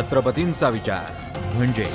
छत्रपतींचा विचार. म्हणजे